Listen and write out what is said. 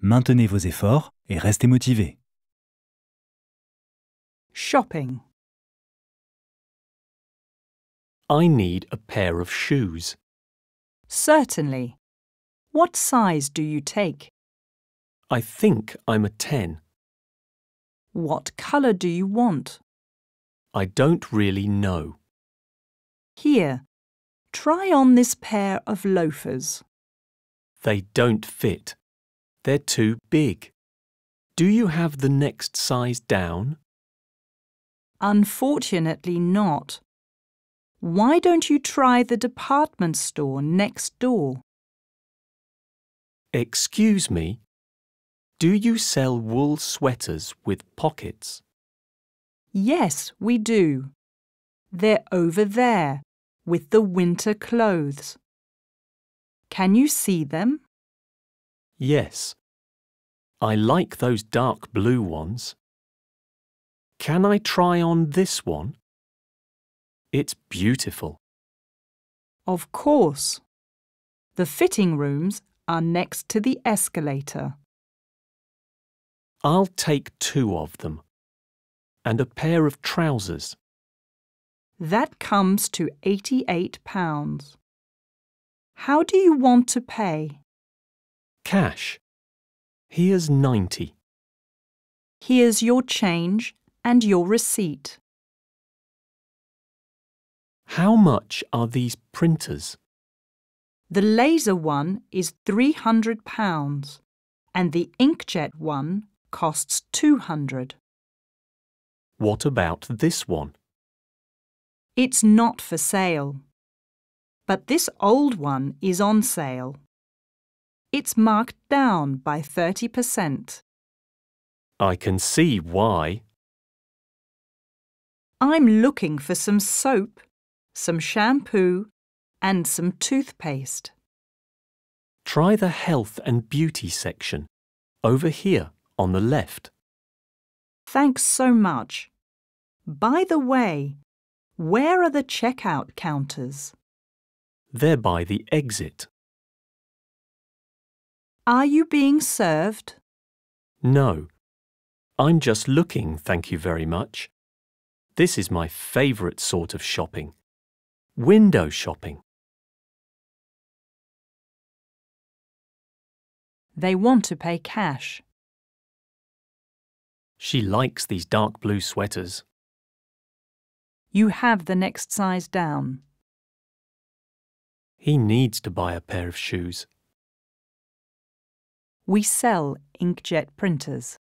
Maintenez vos efforts et restez motivés. Shopping. I need a pair of shoes. Certainly. What size do you take? I think I'm a 10. What colour do you want? I don't really know. Here, try on this pair of loafers. They don't fit. They're too big. Do you have the next size down? Unfortunately not. Why don't you try the department store next door? Excuse me. Do you sell wool sweaters with pockets? Yes, we do. They're over there, with the winter clothes. Can you see them? Yes. I like those dark blue ones. Can I try on this one? It's beautiful. Of course. The fitting rooms are next to the escalator. I'll take two of them. And a pair of trousers. That comes to £88. How do you want to pay? Cash. Here's 90. Here's your change and your receipt. How much are these printers? The laser one is £300 and the inkjet one costs 200 What about this one? It's not for sale. But this old one is on sale. It's marked down by 30%. I can see why. I'm looking for some soap, some shampoo, and some toothpaste. Try the health and beauty section. Over here on the left. Thanks so much. By the way, where are the checkout counters? They're by the exit. Are you being served? No. I'm just looking, thank you very much. This is my favourite sort of shopping. Window shopping. They want to pay cash. She likes these dark blue sweaters. You have the next size down. He needs to buy a pair of shoes. We sell inkjet printers.